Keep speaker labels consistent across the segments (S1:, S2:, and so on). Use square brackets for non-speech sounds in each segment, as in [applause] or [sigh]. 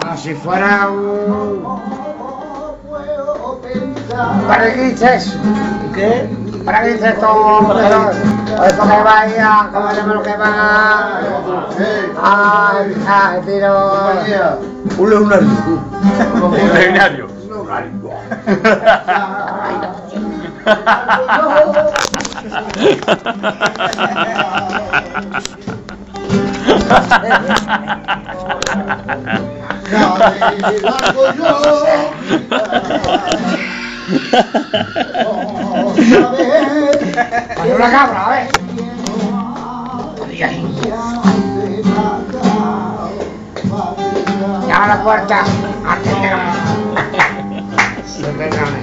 S1: Como si fuera un. ¿Para qué dices?
S2: ¿Qué?
S1: ¿Para qué dices todo? Pero, hoy porque vaya, como llama lo que va a. a tiro.
S2: Un lunario.
S3: Un
S1: a [laughs] ver. Ahí, ahí. Llama a la puerta. Aténgame. Aténgame.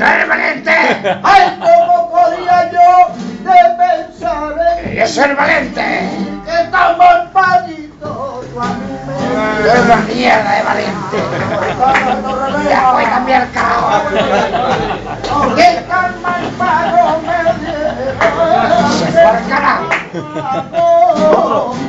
S1: ¡Tú eres valiente!
S2: ¡Ay, ¡Yo
S1: soy valiente!
S2: que tan malparido tu
S1: ¡Tú eres una mierda de valiente! ¡Ya voy a cambiar el carro!
S2: ¡Que tan malparo me
S1: ¡Se fue al carajo!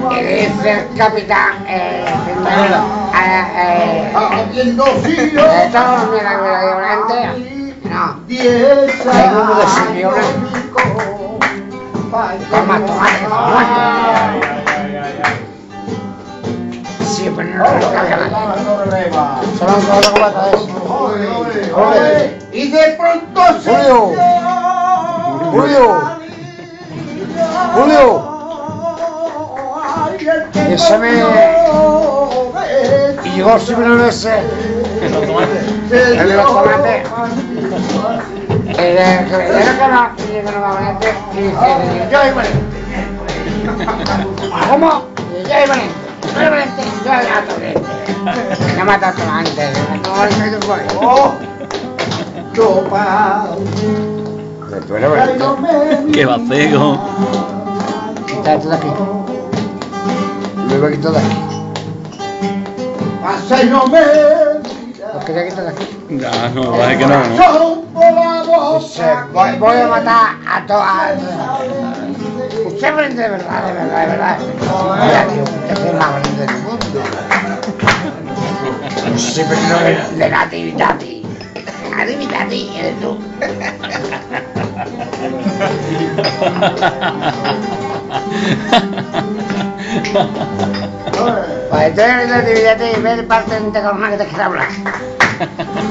S1: Y dice el capitán, eh, eh, eh,
S2: Habiendo sido
S1: eh, mira, mira, valiente. No,
S2: diez
S1: Hay
S2: Y de pronto se
S1: Julio. Julio. Julio.
S2: Y
S1: Ese me- Y llegó siempre ese. El de los tomates. Que no, y que no dice, yo soy valiente. ¿Cómo? Y Yo soy valiente. Yo soy valiente. Yo soy gato valiente. Ya mata a. No.
S2: Oh, Chopa,
S1: Tú eres valiente.
S3: Qué vacío.
S1: Quita esto de aquí. Luego quito de aquí.
S2: pasa y no me
S1: Los quería quitar de aquí.
S3: Ya, no, que no, ¿no?
S1: Voy, voy a matar a todas. Usted es valiente de verdad, de verdad, de verdad. Mira, tío, usted es el más valiente del mundo. Sí, pero no de, de natividad. Natividad, eres tú. [laughs] [laughs] Pues tú eres natividad y ves parte de un cabrón que te quiere hablar.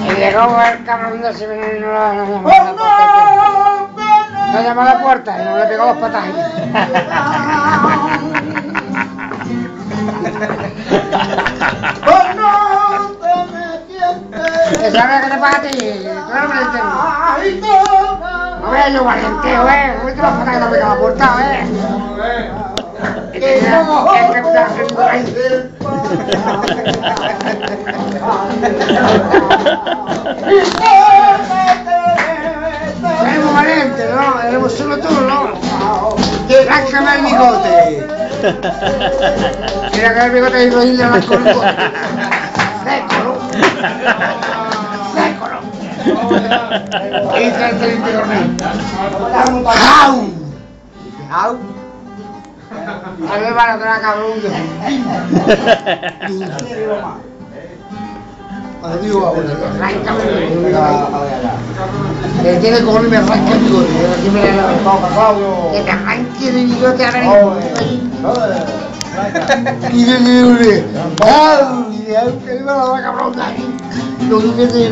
S1: Y llegó el cabrón de y no lo no llamó a la puerta. No llamó a la puerta y no le pegó los patajes.
S2: No te [laughs] me.
S1: ¿Sabes qué te pasa a ti? Tú eres valiente.
S2: Ay, toma.
S1: No ves lo valiente, eh. No los patajes que te pegó la puerta, eh. Y
S2: Que
S1: tenía
S2: no
S1: el que está haciendo ahí. Éramos valientes, ¿no? Éramos solo tú, ¿no? Arráncame el bigote. Mira que el bigote y ir de la columna. Seco, ¿no? Seco, ¿no? Y dice el teniente A ver, para atrás, cabrón. Bigote. Que tiene cojones y me arranca el bigote. Que te arranque el bigote ahora mismo. Y yo digo, ¡ah! Y de que iba la. Lo que que.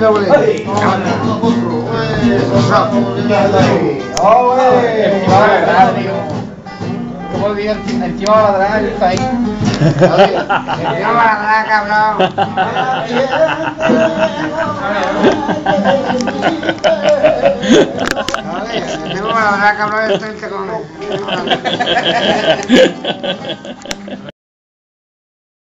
S2: Como el el tío va a ladrar el país.
S1: No va a dar, cabrón. Va a dar, cabrón. Estoy con... [laughs]